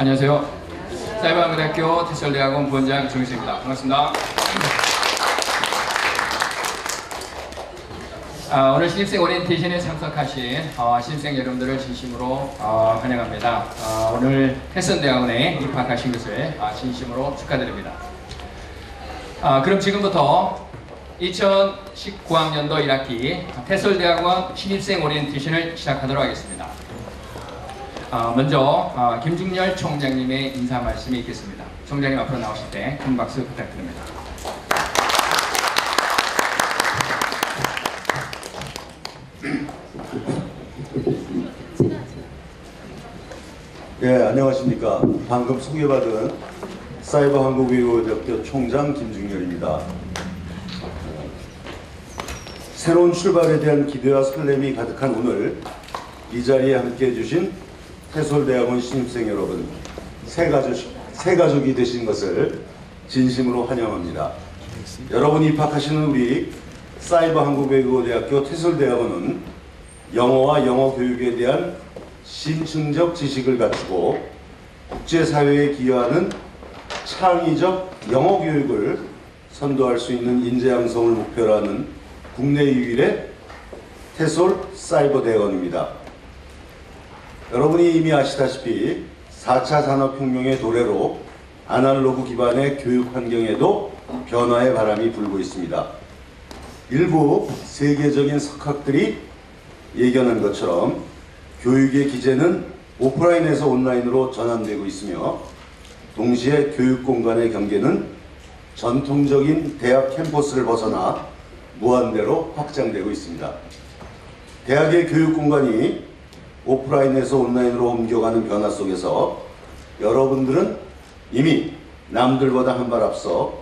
안녕하세요. 사이버대학교 태설대학원 부원장 정희수입니다. 반갑습니다. 아, 오늘 신입생 오리엔테이션에 참석하신 어, 신입생 여러분들을 진심으로 어, 환영합니다. 어, 오늘 태선대학원에 입학하신 것을 아, 진심으로 축하드립니다. 아, 그럼 지금부터 2019학년도 1학기 태설대학원 신입생 오리엔테이션을 시작하도록 하겠습니다. 아, 먼저 어, 김중열 총장님의 인사 말씀이 있겠습니다. 총장님 앞으로 나오실 때 큰 박수 부탁드립니다. 예, 안녕하십니까. 방금 소개받은 사이버 한국외국어대학교 총장 김중열입니다. 새로운 출발에 대한 기대와 설렘이 가득한 오늘 이 자리에 함께 해 주신 해솔대학원 신입생 여러분, 새 가족, 새 가족이 되신 것을 진심으로 환영합니다. 여러분이 입학하시는 우리 사이버 한국외국어대학교 태솔대학원은 영어와 영어 교육에 대한 신층적 지식을 갖추고 국제사회에 기여하는 창의적 영어 교육을 선도할 수 있는 인재 양성을 목표로 하는 국내 유일의 태솔 사이버 대원입니다. 여러분이 이미 아시다시피 4차 산업혁명의 도래로 아날로그 기반의 교육 환경에도 변화의 바람이 불고 있습니다. 일부 세계적인 석학들이 예견한 것처럼 교육의 기제는 오프라인에서 온라인으로 전환되고 있으며 동시에 교육 공간의 경계는 전통적인 대학 캠퍼스를 벗어나 무한대로 확장되고 있습니다. 대학의 교육 공간이 오프라인에서 온라인으로 옮겨가는 변화 속에서 여러분들은 이미 남들보다 한 발 앞서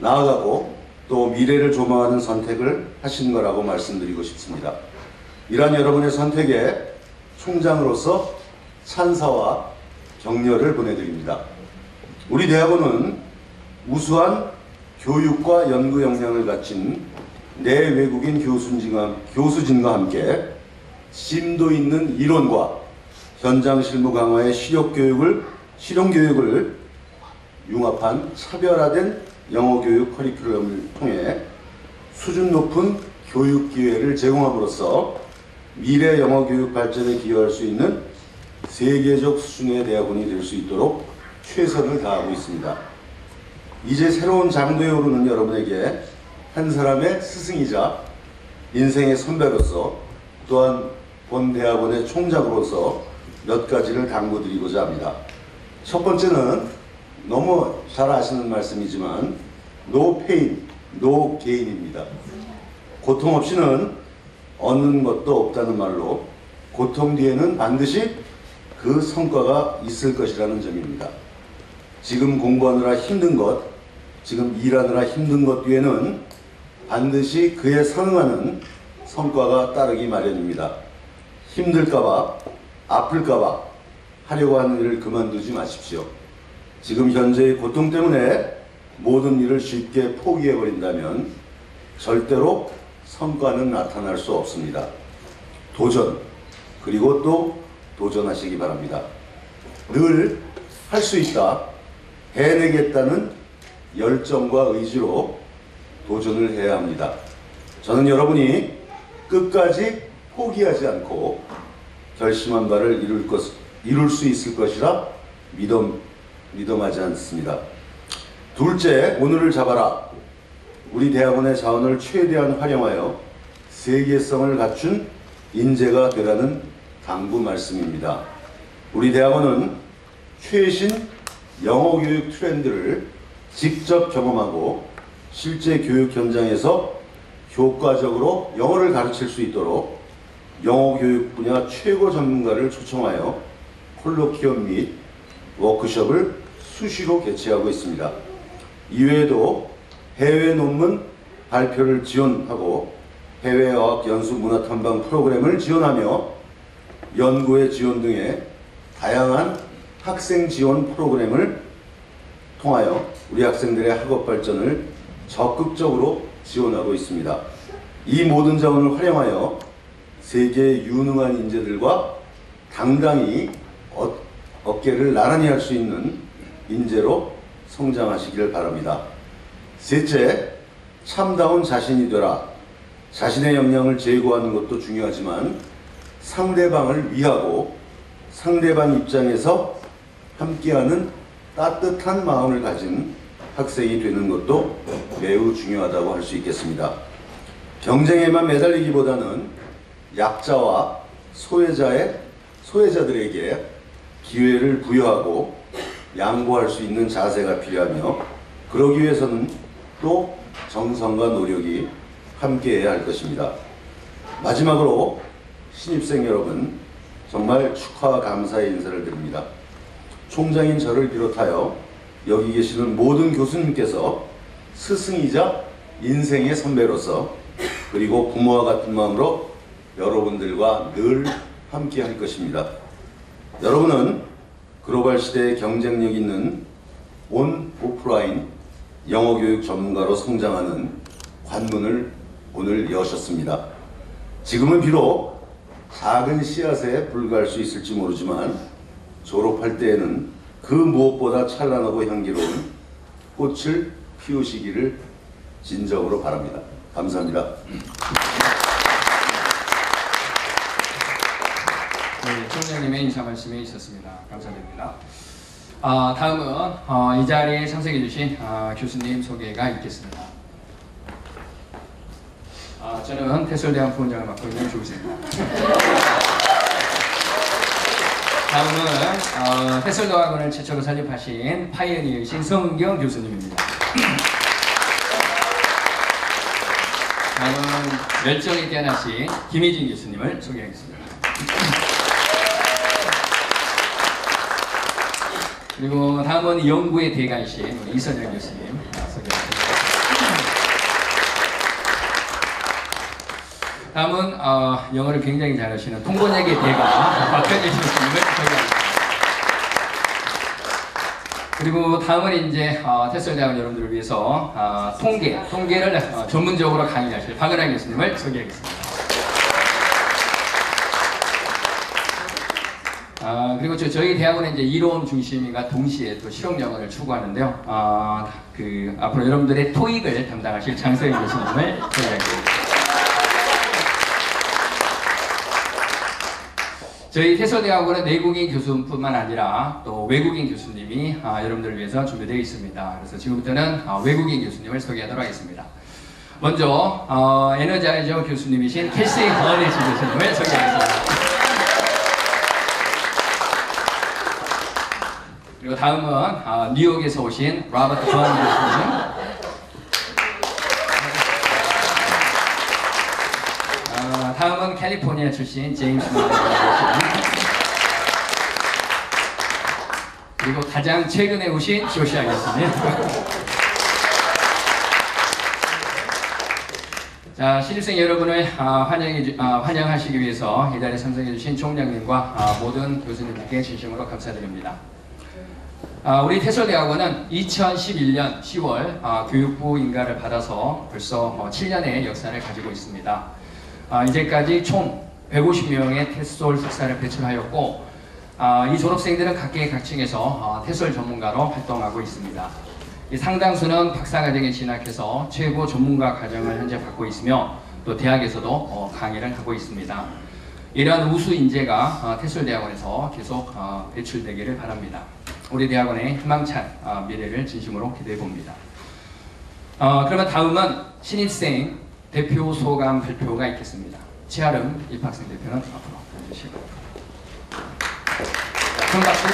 나아가고 또 미래를 조망하는 선택을 하신 거라고 말씀드리고 싶습니다. 이러한 여러분의 선택에 총장으로서 찬사와 격려를 보내드립니다. 우리 대학원은 우수한 교육과 연구 역량을 갖춘 내외국인 교수진과, 함께 심도 있는 이론과 현장 실무 강화의 실용 교육을 실용 교육을 융합한 차별화된 영어 교육 커리큘럼을 통해 수준 높은 교육 기회를 제공함으로써 미래 영어 교육 발전에 기여할 수 있는 세계적 수준의 대학원이 될 수 있도록 최선을 다하고 있습니다. 이제 새로운 장도에 오르는 여러분에게 한 사람의 스승이자 인생의 선배로서 또한 본 대학원의 총장으로서 몇 가지를 당부드리고자 합니다. 첫 번째는 너무 잘 아시는 말씀이지만 no pain, no gain입니다. 고통 없이는 얻는 것도 없다는 말로 고통 뒤에는 반드시 그 성과가 있을 것이라는 점입니다. 지금 공부하느라 힘든 것, 지금 일하느라 힘든 것 뒤에는 반드시 그에 상응하는 성과가 따르기 마련입니다. 힘들까봐, 아플까봐 하려고 하는 일을 그만두지 마십시오. 지금 현재의 고통 때문에 모든 일을 쉽게 포기해버린다면 절대로 성과는 나타날 수 없습니다. 도전, 그리고 또 도전하시기 바랍니다. 늘 할 수 있다, 해내겠다는 열정과 의지로 도전을 해야 합니다. 저는 여러분이 끝까지 포기하지 않고 결심한 바를 이룰, 것, 이룰 수 있을 것이라 믿음, 믿음하지 않습니다. 둘째, 오늘을 잡아라. 우리 대학원의 자원을 최대한 활용하여 세계성을 갖춘 인재가 되라는 당부 말씀입니다. 우리 대학원은 최신 영어 교육 트렌드를 직접 경험하고 실제 교육 현장에서 효과적으로 영어를 가르칠 수 있도록 영어 교육 분야 최고 전문가를 초청하여 콜로키엄 및 워크숍을 수시로 개최하고 있습니다. 이외에도 해외 논문 발표를 지원하고 해외 어학 연수 문화 탐방 프로그램을 지원하며 연구의 지원 등의 다양한 학생 지원 프로그램을 통하여 우리 학생들의 학업 발전을 적극적으로 지원하고 있습니다. 이 모든 자원을 활용하여 세계 유능한 인재들과 당당히 어, 어깨를 나란히 할 수 있는 인재로 성장하시기를 바랍니다. 셋째, 참다운 자신이 되라. 자신의 역량을 제고하는 것도 중요하지만 상대방을 위하고 상대방 입장에서 함께하는 따뜻한 마음을 가진 학생이 되는 것도 매우 중요하다고 할 수 있겠습니다. 경쟁에만 매달리기보다는 약자와 소외자의 소외자들에게 기회를 부여하고 양보할 수 있는 자세가 필요하며 그러기 위해서는 또 정성과 노력이 함께해야 할 것입니다. 마지막으로 신입생 여러분 정말 축하와 감사의 인사를 드립니다. 총장인 저를 비롯하여 여기 계시는 모든 교수님께서 스승이자 인생의 선배로서 그리고 부모와 같은 마음으로 여러분들과 늘 함께 할 것입니다. 여러분은 글로벌 시대의 경쟁력 있는 온 오프라인 영어 교육 전문가로 성장하는 관문을 오늘 여셨습니다. 지금은 비록 작은 씨앗에 불과할 수 있을지 모르지만 졸업할 때에는 그 무엇보다 찬란하고 향기로운 꽃을 피우시기를 진정으로 바랍니다. 감사합니다. 네, 총장님의 인사 말씀이 있었습니다. 감사드립니다. 아, 다음은 어, 이 자리에 참석해 주신 아, 교수님 소개가 있겠습니다. 아, 저는 TESOL대학 부원장을 맡고 있는 조기세입니다. 다음은 어, TESOL대학원을 최초로 설립하신 pioneer이신 성경 교수님입니다. 다음은 열정이 뛰어나신 김희진 교수님을 소개하겠습니다. 그리고 다음은 연구의 대가이신 이선영 교수님 소개하겠습니다. 다음은 어, 영어를 굉장히 잘하시는 통번역의 대가 박현재 교수님을 소개하겠습니다. 그리고 다음은 이제 어, 테슬 대학원 여러분들을 위해서 어, 통계, 통계를 어, 전문적으로 강의하실 박은하 교수님을 소개하겠습니다. 아, 그리고 저, 저희 대학원은 이제 이론 중심이가 동시에 또 실용 영어를 추구하는데요. 아, 그 앞으로 여러분들의 토익을 담당하실 장서영 교수님을 소개하겠습니다. 저희 TESOL대학원은 내국인 교수뿐만 아니라 또 외국인 교수님이 아, 여러분들을 위해서 준비되어 있습니다. 그래서 지금부터는 아, 외국인 교수님을 소개하도록 하겠습니다. 먼저 어, energizer 교수님이신 캐시 허네시 교수님을 소개하겠습니다. 그리고 다음은 아, 뉴욕에서 오신 로버트 번 교수님. 캘리포니아 출신 제임스. 그리고 가장 최근에 오신 교수님. 자, 신입생 여러분을 아, 환영해 주, 아, 환영하시기 위해서 이 자리에 참석해 주신 총장님과 아, 모든 교수님께 진심으로 감사드립니다. 아, 우리 태설대학원은 2011년 10월 아, 교육부 인가를 받아서 벌써 어, 7년의 역사를 가지고 있습니다. 아, 이제까지 총 150명의 태솔 석사를 배출하였고 아, 이 졸업생들은 각계의 각층에서 어, 태솔 전문가로 활동하고 있습니다. 이 상당수는 박사과정에 진학해서 최고 전문가 과정을 현재 받고 있으며 또 대학에서도 어, 강의를 하고 있습니다. 이러한 우수 인재가 어, 태술대학원에서 계속 어, 배출되기를 바랍니다. 우리 대학원의 희망찬 어, 미래를 진심으로 기대해 봅니다. 어, 그러면 다음은 신입생 대표 소감 발표가 있겠습니다. 최아름 입학생 대표는 앞으로 가주시고 큰 박수.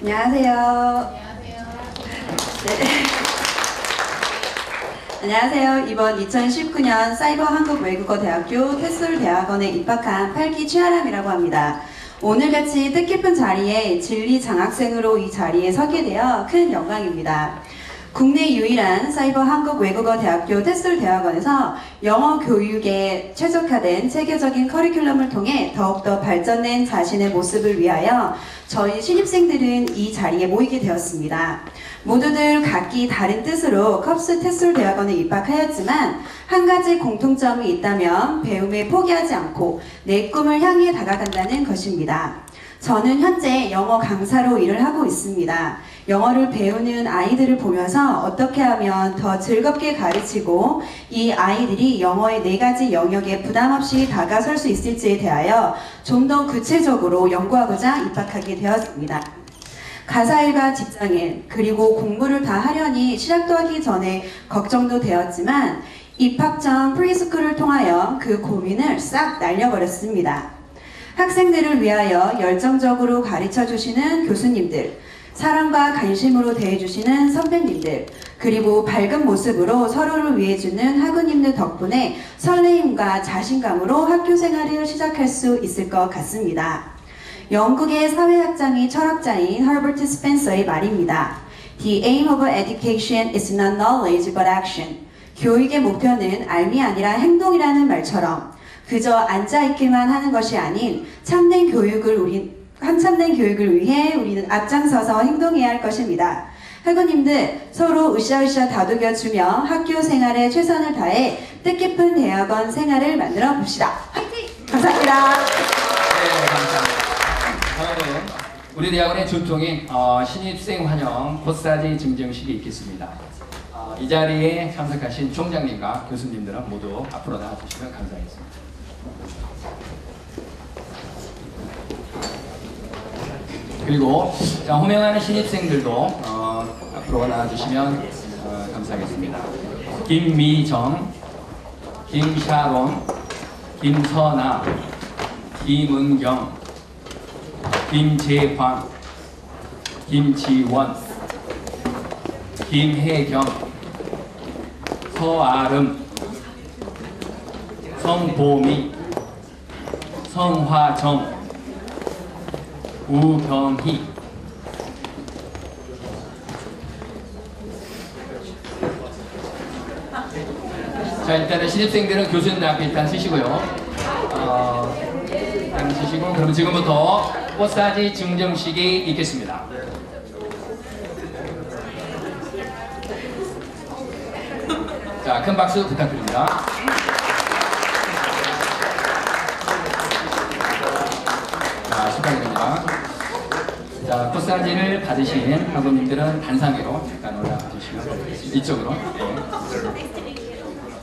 안녕하세요. 네. 안녕하세요. 이번 2019년 사이버 한국 외국어 대학교 테솔 대학원에 입학한 8기 최아람이라고 합니다. 오늘같이 뜻깊은 자리에 진리 장학생으로 이 자리에 서게 되어 큰 영광입니다. 국내 유일한 사이버 한국 외국어 대학교 테솔 대학원에서 영어 교육에 최적화된 체계적인 커리큘럼을 통해 더욱더 발전된 자신의 모습을 위하여 저희 신입생들은 이 자리에 모이게 되었습니다. 모두들 각기 다른 뜻으로 컵스 테솔 대학원에 입학하였지만 한 가지 공통점이 있다면 배움에 포기하지 않고 내 꿈을 향해 다가간다는 것입니다. 저는 현재 영어 강사로 일을 하고 있습니다. 영어를 배우는 아이들을 보면서 어떻게 하면 더 즐겁게 가르치고 이 아이들이 영어의 네 가지 영역에 부담 없이 다가설 수 있을지에 대하여 좀 더 구체적으로 연구하고자 입학하게 되었습니다. 가사일과 직장인 그리고 공부를 다 하려니 시작도 하기 전에 걱정도 되었지만 입학 전 프리스쿨을 통하여 그 고민을 싹 날려버렸습니다. 학생들을 위하여 열정적으로 가르쳐 주시는 교수님들, 사랑과 관심으로 대해주시는 선배님들, 그리고 밝은 모습으로 서로를 위해주는 학우님들 덕분에 설레임과 자신감으로 학교 생활을 시작할 수 있을 것 같습니다. 영국의 사회학장이 철학자인 허버트 스펜서의 말입니다. The aim of education is not knowledge but action. 교육의 목표는 알미 아니라 행동이라는 말처럼 그저 앉아있기만 하는 것이 아닌 참된 교육을 우리 한참된 교육을 위해 우리는 앞장서서 행동해야 할 것입니다. 학우님들 서로 으쌰으쌰 다독여주며 학교 생활에 최선을 다해 뜻깊은 대학원 생활을 만들어 봅시다. 화이팅! 감사합니다. 네, 감사합니다. 다음은 우리 대학원의 전통인 어, 신입생 환영 코사지 증정식이 있겠습니다. 어, 이 자리에 참석하신 총장님과 교수님들은 모두 앞으로 나와주시면 감사하겠습니다. 그리고 자, 호명하는 신입생들도 어, 앞으로 나와주시면 어, 감사하겠습니다. 김미정, 김샤론, 김선아, 김은경, 김재광, 김지원, 김혜경, 서아름, 성보미, 성화정, 우경희, 자 일단은 신입생들은 교수님 앞에 일단 쓰시고요. 어, 일단 쓰시고 그럼 지금부터 꽃사지 증정식이 있겠습니다. 자 큰 박수 부탁드립니다. 자 축하드립니다. 자 꽃사지를 받으신 학우님들은 단상위로 잠깐 올라가 주시면 되겠습니다. 이쪽으로. 네.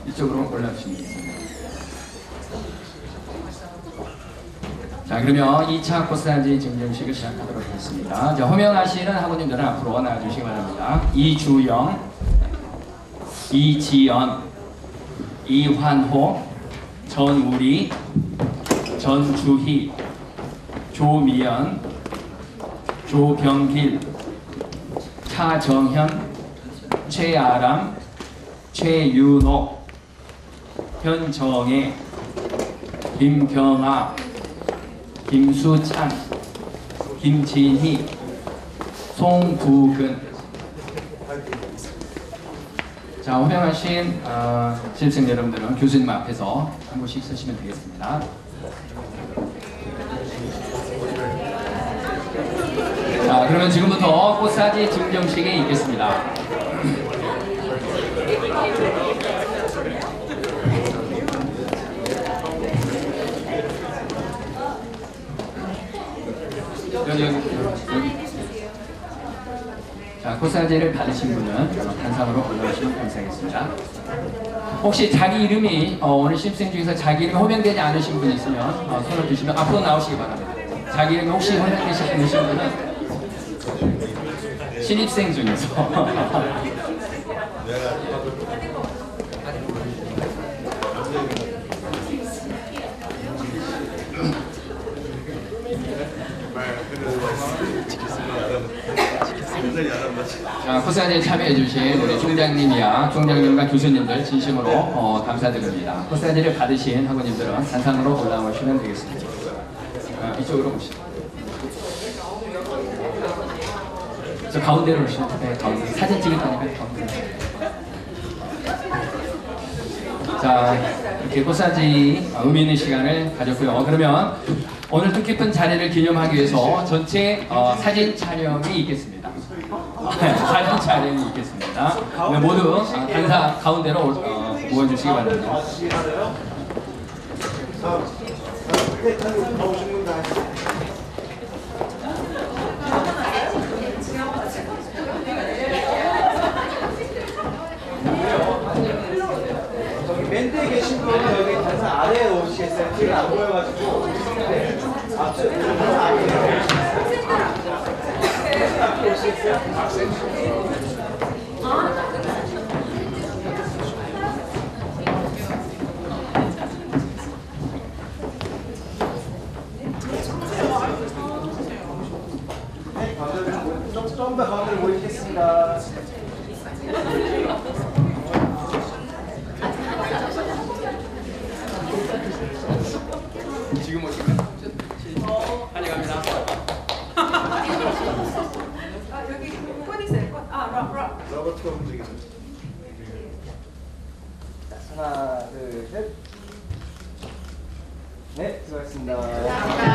이쪽으로 올라주시면 되겠습니다. 자 그러면 2차 코스단지 증정식을 시작하도록 하겠습니다. 자 호명하시는 학우님들은 앞으로 나와 주시기 바랍니다. 이주영, 이지연, 이환호, 전우리, 전주희, 조미연, 조병길, 차정현, 최아람, 최윤호, 현정혜, 김경아, 김수찬, 김진희, 송부근. 자, 호명하신 어, 신입생 여러분들은 교수님 앞에서 한 분씩 서시면 되겠습니다. 자, 그러면 지금부터 꽃사지 증정식이 있겠습니다. 자, 코사제를 받으신 분은 어, 단상으로 올라오시면 감사하겠습니다. 혹시 자기 이름이 어, 오늘 신입생 중에서 자기 이름이 호명되지 않으신 분 있으면 어, 손을 드시면 앞으로 나오시기 바랍니다. 자기 이름이 혹시 호명되지 않으신 분은 신입생 중에서 자, 코사제 참여해주신 우리 총장님이야 총장님과 교수님들 진심으로 어, 감사드립니다. 코사제를 받으신 학우님들은 단상으로 올라오시면 되겠습니다. 아, 이쪽으로 오시죠. 저 가운데로 오시면 네, 가운데 사진 찍을 거니까 가운데로. 자, 이렇게 꽃사지 어, 의미 있는 시간을 가졌고요. 그러면 오늘 뜻깊은 자리를 기념하기 위해서 전체 어, 사진 촬영이 있겠습니다. 사진 촬영이 있겠습니다. 네, 모두 어, 단사 가운데로 어, 모여주시기 바랍니다. 저기 맨 뒤에 계신 분은 여기 단상 아래에 오시겠어요? 뒤가 안 보여가지고. 네. 앞서 단상 아래에. 네, 가운데로 모이- 좀- 좀더 가운데로 모이겠습니다. 지금 오시면 환영합니다. 로봇 움직이는. 하나, 둘, 셋. 네, 수고하셨습니다.